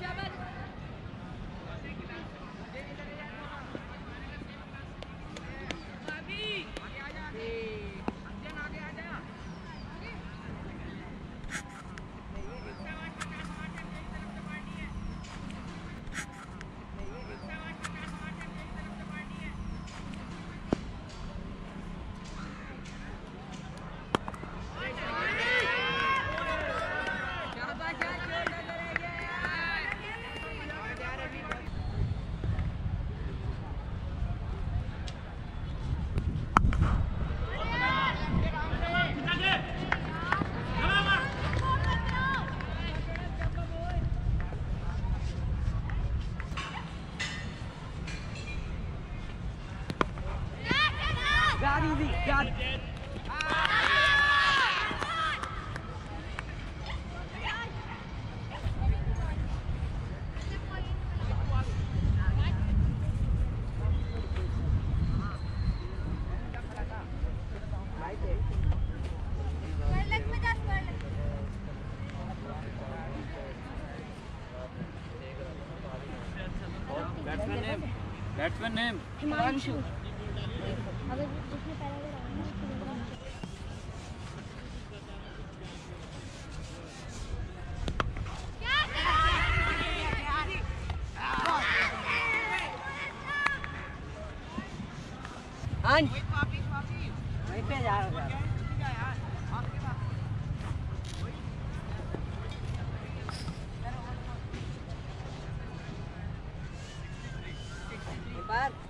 Shabbat. That easy. That. Batsman name. Batsman name. Himanshu. अगर आना है, उसको वहीं पे जा रहा था। बार।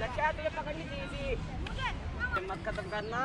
लक्ष्य तुझे पकड़नी चाहिए थी मत खत्म करना